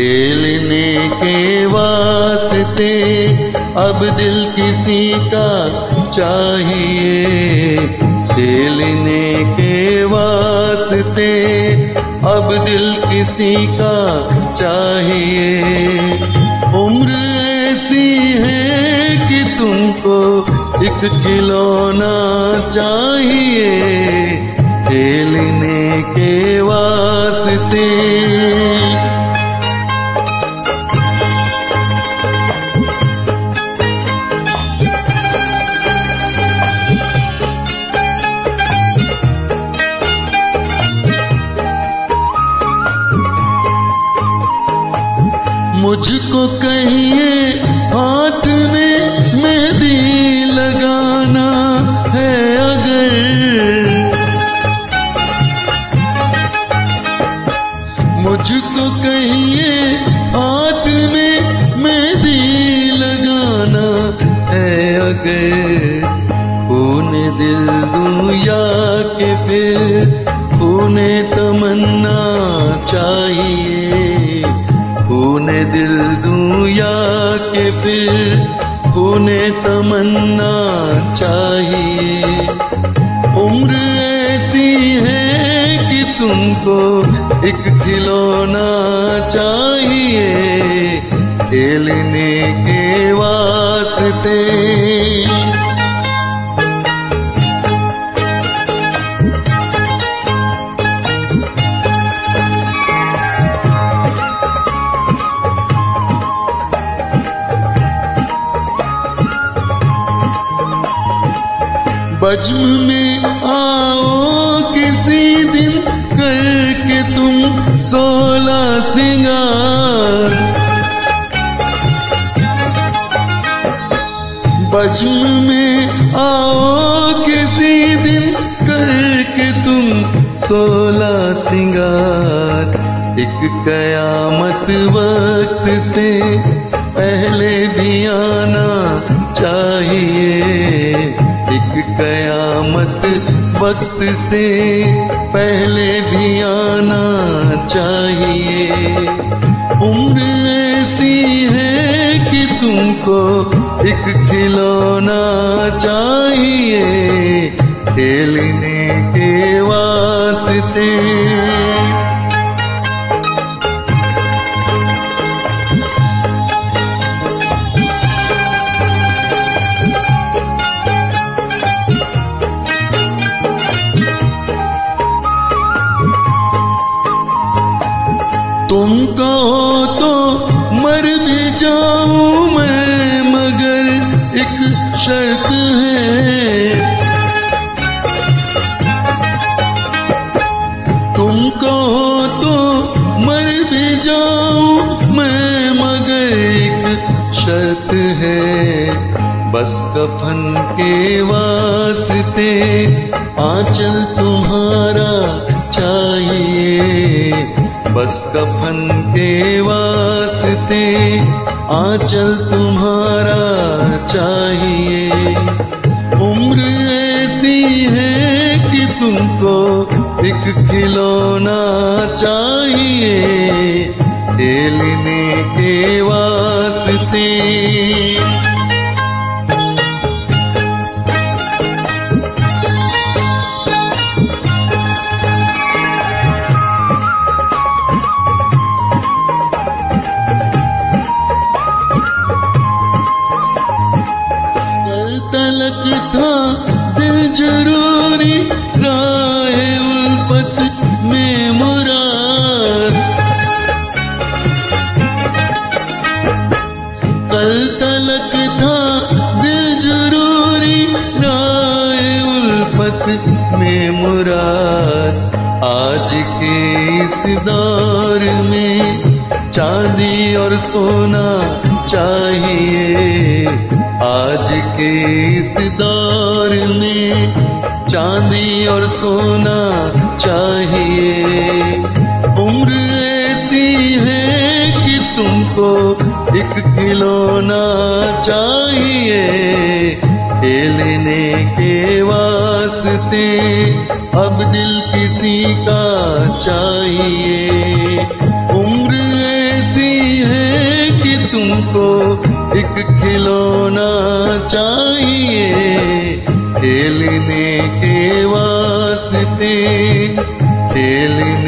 खेलने के वास्ते अब दिल किसी का चाहिए। खेलने के वास्ते अब दिल किसी का चाहिए। उम्र ऐसी है कि तुमको एक खिलौना चाहिए। खेलने के वास्ते मुझको कहिए, हाथ में मेहंदी लगाना है अगर। मुझको कहिए, हाथ में मेहंदी लगाना है अगर। दिल दूँ या के फिर खूने तमन्ना चाहिए। उम्र ऐसी है कि तुमको एक खिलौना चाहिए। खेलने के वास्ते बज्म में आओ किसी दिन करके तुम सोलह सिंगार। बज्म में आओ किसी दिन करके तुम सोलह सिंगार। एक कयामत वक्त से पहले भी आना चाहिए। वक्त से पहले भी आना चाहिए। उम्र ऐसी है कि तुमको एक खिलौना चाहिए। खेलने के वास्ते तुम कहो तो मर भी जाऊँ मैं, मगर एक शर्त है। तुम कहो तो मर भी जाऊँ मैं, मगर एक शर्त है। बस कफन के वास्ते आंचल तुम्हारा चाहिए। बस कफन के वास्ते आंचल तुम्हारा चाहिए। उम्र ऐसी है कि तुमको एक खिलौना चाहिए। खेलने के वास्ते था दिल ज़रूरी राह उल्फत में मुराद कल तलक था, दिल ज़रूरी राह उल्फत में मुराद आज के इस दौर में चांदी और सोना चाहिए। आज के इस दौर में चांदी और सोना चाहिए। उम्र ऐसी है कि तुमको एक खिलौना चाहिए। खेलने के वास्ते अब दिल किसी का चाहिए। उम्र ऐसी एक खिलौना चाहिए खेलने के वास्ते। खेलने